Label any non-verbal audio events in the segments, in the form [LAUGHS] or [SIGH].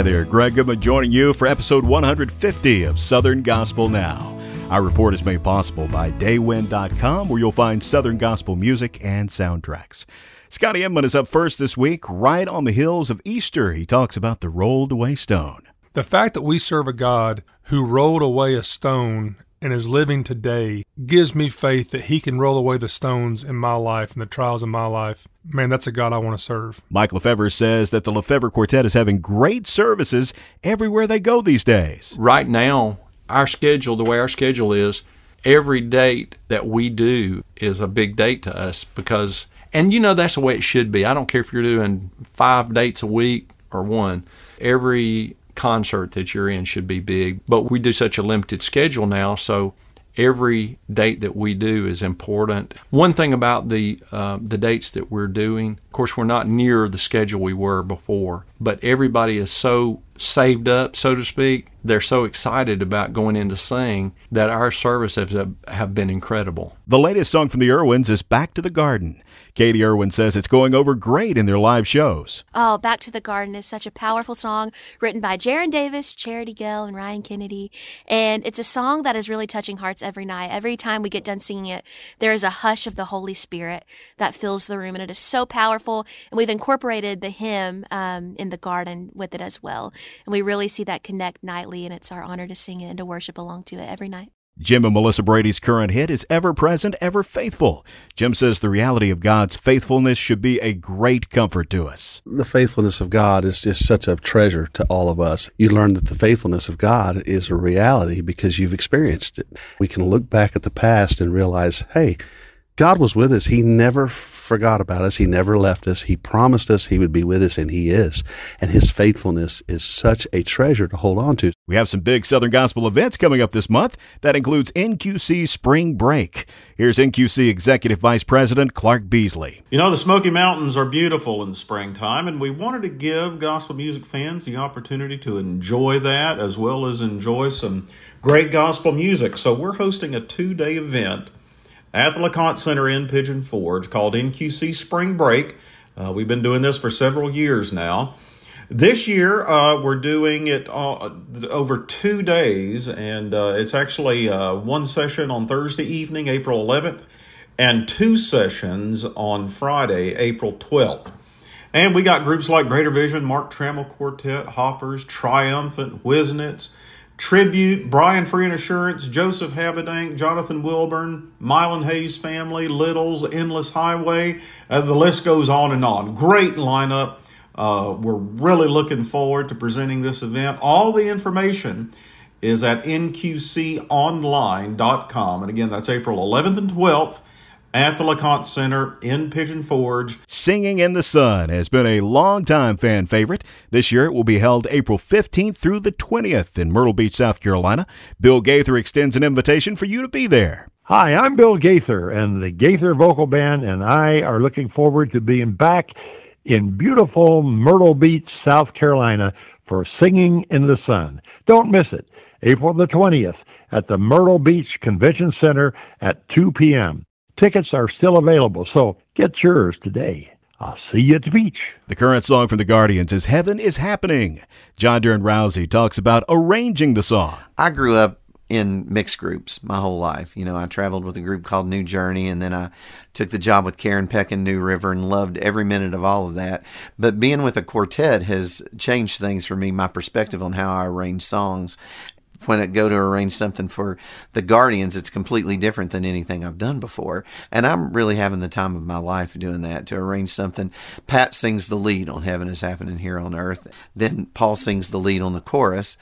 Hi there, Greg Goodman joining you for episode 150 of Southern Gospel Now. Our report is made possible by Daywind.com, where you'll find Southern Gospel music and soundtracks. Scotty Inman is up first this week, right on the hills of Easter. He talks about the rolled away stone. The fact that we serve a God who rolled away a stone and is living today gives me faith that he can roll away the stones in my life and the trials in my life. Man, that's a God I want to serve. Mike LeFevre says that the LeFevre Quartet is having great services everywhere they go these days. Right now, our schedule, the way our schedule is, every date that we do is a big date to us because, and you know, that's the way it should be. I don't care if you're doing five dates a week or one. Every concert that you're in should be big. But we do such a limited schedule now, so every date that we do is important. One thing about the uh, the dates that we're doing, of course, we're not near the schedule we were before, but everybody is so saved up, so to speak. They're so excited about going into sing that our services have, have been incredible. The latest song from the Erwins is Back to the Garden. Katie Erwin says it's going over great in their live shows. Oh, Back to the Garden is such a powerful song written by Jaron Davis, Charity Gale, and Ryan Kennedy. And it's a song that is really touching hearts every night. Every time we get done singing it, there is a hush of the Holy Spirit that fills the room. And it is so powerful. And we've incorporated the hymn um, in the garden with it as well. And we really see that connect nightly. And it's our honor to sing it and to worship along to it every night. Jim and Melissa Brady's current hit is Ever Present, Ever Faithful. Jim says the reality of God's faithfulness should be a great comfort to us. The faithfulness of God is just such a treasure to all of us. You learn that the faithfulness of God is a reality because you've experienced it. We can look back at the past and realize, hey, God was with us. He never forgot about us. He never left us. He promised us he would be with us, and he is. And his faithfulness is such a treasure to hold on to. We have some big Southern Gospel events coming up this month. That includes NQC Spring Break. Here's NQC Executive Vice President Clark Beasley. You know, the Smoky Mountains are beautiful in the springtime, and we wanted to give gospel music fans the opportunity to enjoy that as well as enjoy some great gospel music. So we're hosting a two day event at the LeConte Center in Pigeon Forge called NQC Spring Break. Uh, we've been doing this for several years now. This year, uh, we're doing it uh, over two days, and uh, it's actually uh, one session on Thursday evening, April 11th, and two sessions on Friday, April 12th. And we got groups like Greater Vision, Mark Trammell Quartet, Hoppers, Triumphant, Wisnants, Tribute, Brian Free and Assurance, Joseph Habedank, Jonathan Wilburn, Mylon Hayes Family, Littles, Endless Highway. Uh, the list goes on and on. Great lineup. Uh, we're really looking forward to presenting this event. All the information is at nqconline.com. And again, that's April 11th and 12th at the LeConte Center in Pigeon Forge. Singing in the Sun has been a long-time fan favorite. This year it will be held April 15th through the 20th in Myrtle Beach, South Carolina. Bill Gaither extends an invitation for you to be there. Hi, I'm Bill Gaither, and the Gaither Vocal Band and I are looking forward to being back in beautiful Myrtle Beach, South Carolina for Singing in the Sun. Don't miss it. April the 20th at the Myrtle Beach Convention Center at 2 p.m. Tickets are still available, so get yours today. I'll see you at the beach. The current song from the Guardians is Heaven is Happening. John Darren Rousey talks about arranging the song. I grew up in mixed groups my whole life. You know, I traveled with a group called New Journey, and then I took the job with Karen Peck in New River and loved every minute of all of that. But being with a quartet has changed things for me, my perspective on how I arrange songs when I go to arrange something for the Guardians, it's completely different than anything I've done before. And I'm really having the time of my life doing that to arrange something. Pat sings the lead on Heaven is Happening Here on Earth. Then Paul sings the lead on the chorus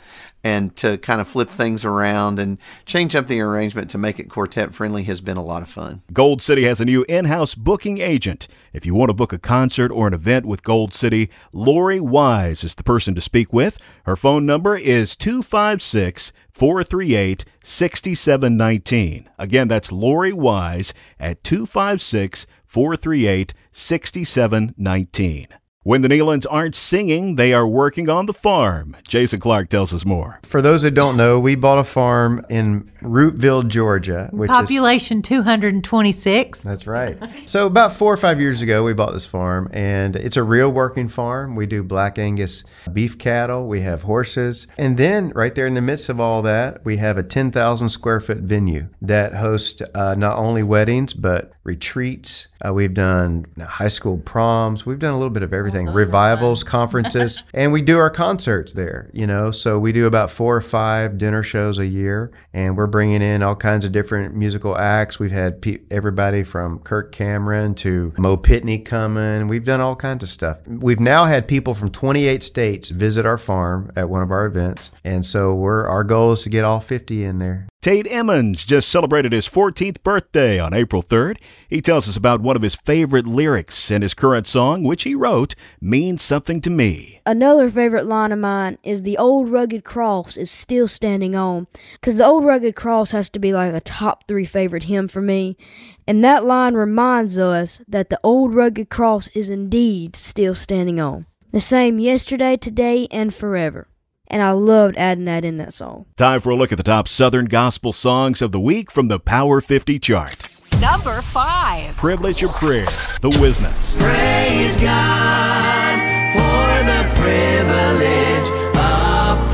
and to kind of flip things around and change up the arrangement to make it quartet friendly has been a lot of fun. Gold City has a new in house booking agent. If you want to book a concert or an event with Gold City, Lori Wise is the person to speak with. Her phone number is 256 438 6719. Again, that's Lori Wise at 256 438 6719. When the Nelons aren't singing, they are working on the farm. Jason Clark tells us more. For those that don't know, we bought a farm in Rootville, Georgia, which is Population 226. That's right. So about four or five years ago, we bought this farm, and it's a real working farm. We do black Angus beef cattle, we have horses, and then right there in the midst of all that, we have a 10,000 square foot venue that hosts uh, not only weddings but retreats. Uh, we've done high school proms. We've done a little bit of everything, revivals, conferences, [LAUGHS] and we do our concerts there. You know, so we do about four or five dinner shows a year, and we're bringing in all kinds of different musical acts. We've had pe- everybody from Kirk Cameron to Mo Pitney coming. We've done all kinds of stuff. We've now had people from 28 states visit our farm at one of our events, and so we're our goal is to get all 50 in there. Tate Emmons just celebrated his 14th birthday on April 3rd. He tells us about one of his favorite lyrics and his current song, which he wrote, means something to me. Another favorite line of mine is the old rugged cross is still standing on. Because the old rugged cross has to be like a top three favorite hymn for me. And that line reminds us that the old rugged cross is indeed still standing on. The same yesterday, today, and forever. And I loved adding that in that song. Time for a look at the top Southern Gospel songs of the week from the Power 50 chart. Number five. Privilege of Prayer, The Wisnants. Praise God for the privilege of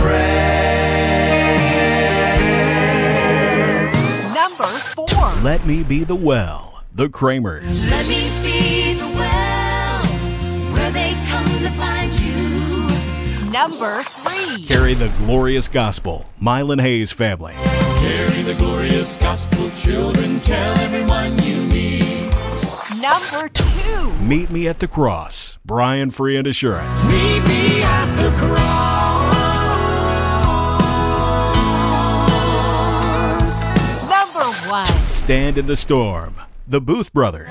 prayer. Number four. Let Me Be the Well, The Kramers. Number three. Carry the Glorious Gospel, Mylon Hayes Family. Carry the glorious gospel, children. Tell everyone you meet. Number two. Meet Me at the Cross, Brian Free and Assurance. Meet me at the cross. Number one. Stand in the Storm, The Booth Brothers.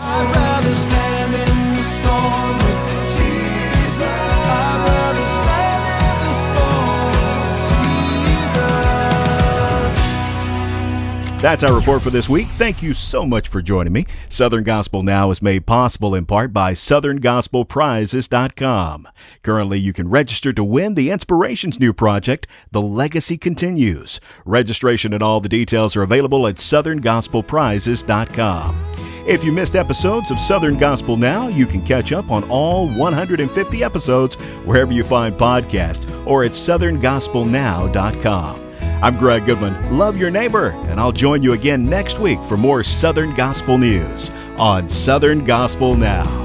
That's our report for this week. Thank you so much for joining me. Southern Gospel Now is made possible in part by SouthernGospelPrizes.com. Currently, you can register to win the Inspirations New project, The Legacy Continues. Registration and all the details are available at SouthernGospelPrizes.com. If you missed episodes of Southern Gospel Now, you can catch up on all 150 episodes wherever you find podcasts or at SouthernGospelNow.com. I'm Greg Goodman. Love your neighbor, and I'll join you again next week for more Southern Gospel news on Southern Gospel Now.